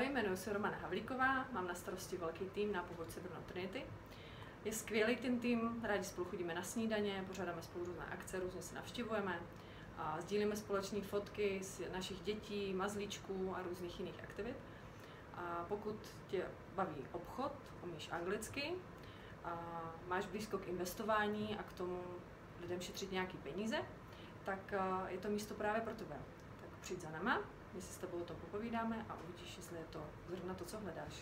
Ahoj, jmenuji se Romana Havlíková, mám na starosti velký tým na pobočce Brno Trinity. Je skvělý ten tým, rádi spolu chodíme na snídaně, pořádáme spolu různé akce, různě se navštěvujeme, a sdílíme společné fotky z našich dětí, mazlíčků a různých jiných aktivit. A pokud tě baví obchod, umíš anglicky, a máš blízko k investování a k tomu lidem šetřit nějaký peníze, tak je to místo právě pro tebe. Tak přijď za náma, my si s tebou o tom popovídáme a uvidíš, jestli je to zrovna to, co hledáš.